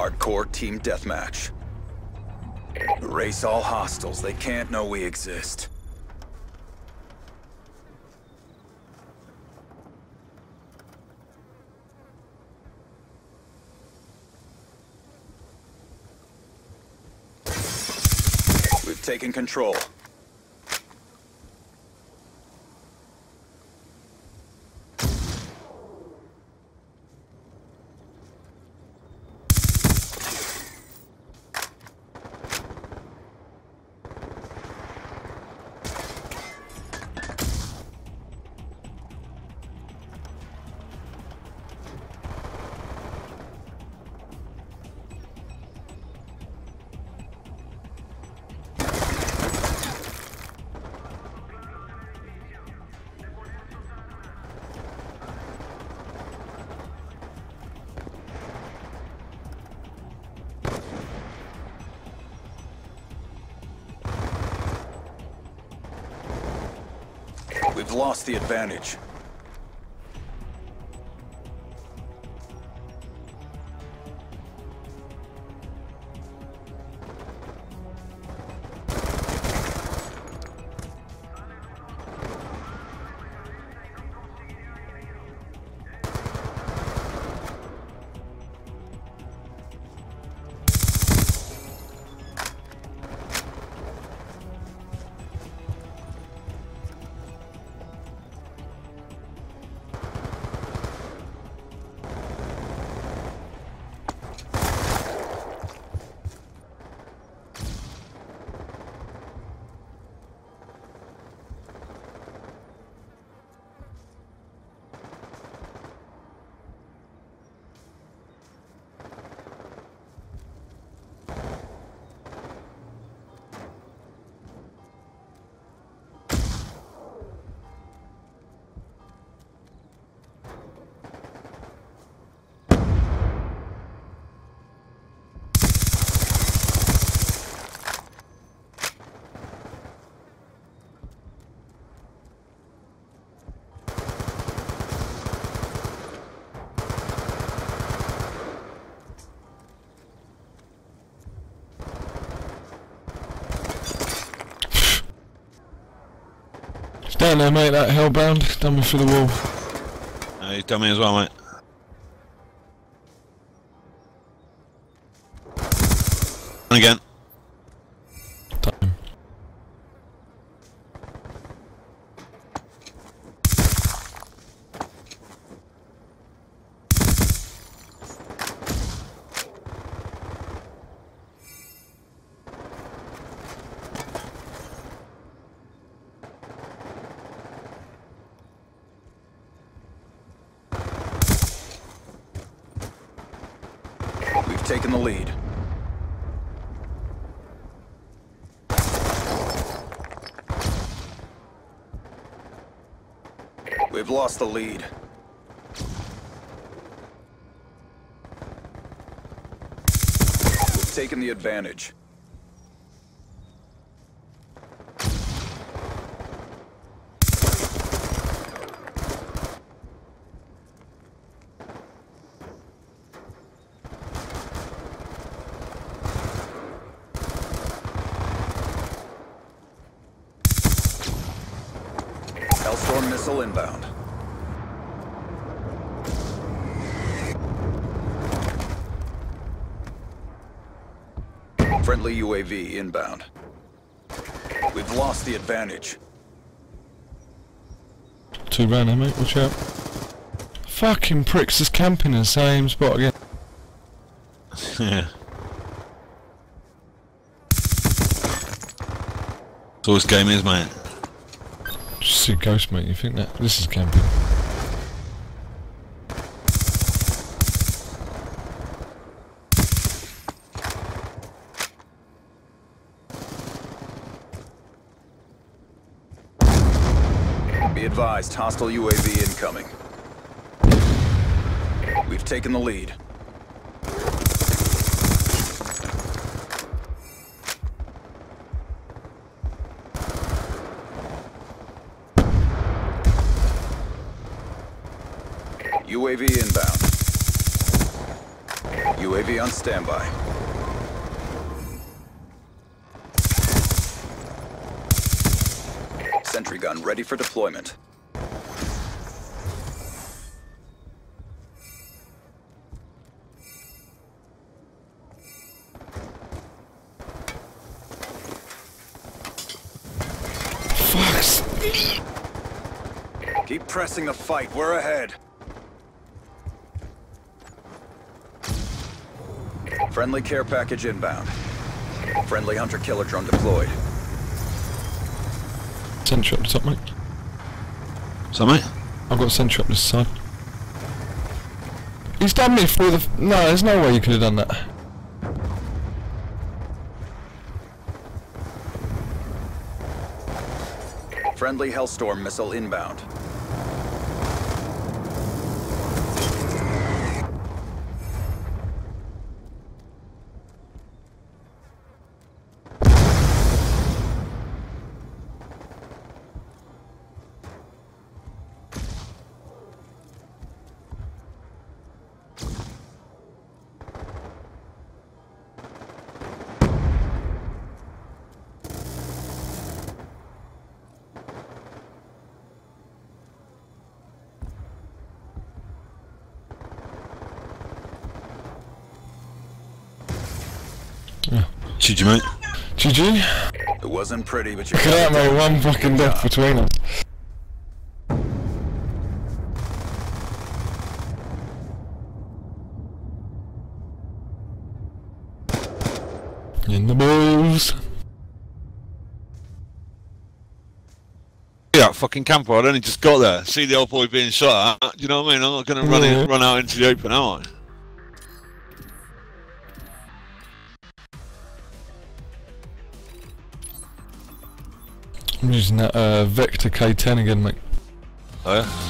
Hardcore team deathmatch. Erase all hostiles. They can't know we exist. We've taken control. Lost the advantage. It's down there, mate, that hellbound. Done me through the wall. Uh, he's done as well, mate. Again. Taken the lead. We've lost the lead. We've taken the advantage. Hellstorm missile inbound. Friendly UAV inbound. We've lost the advantage. Two round there, eh, mate. Watch out. Fucking pricks is camping in the same spot again. yeah. That's all this game is, mate. See a ghost, mate. You think that this is camping? Be advised, hostile UAV incoming. We've taken the lead. UAV inbound. UAV on standby. Sentry gun ready for deployment. Fuck. Keep pressing the fight. We're ahead. Friendly care package inbound. Friendly hunter-killer drone deployed. Sentry up the top, mate. So, mate? I've got sentry up this side. He's done me through the. F no, there's no way you could have done that. Friendly Hellstorm missile inbound. Should you, mate? GG. It wasn't pretty, but you Look at that, mate. One fucking death between us. In the balls. Yeah, fucking camper. I'd only just got there. See the old boy being shot at. Do you know what I mean? I'm not going to run Yeah. in, run out into the open, am I? I'm using that uh, Vector K10 again, mate. Oh, yeah?